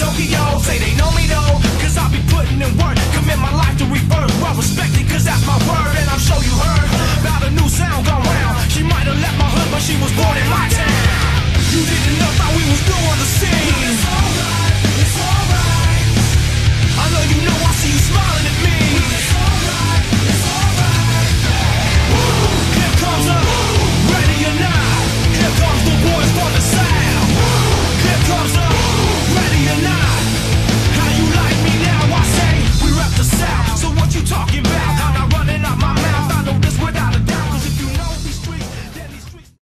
Tokyo. Say they what you talking about?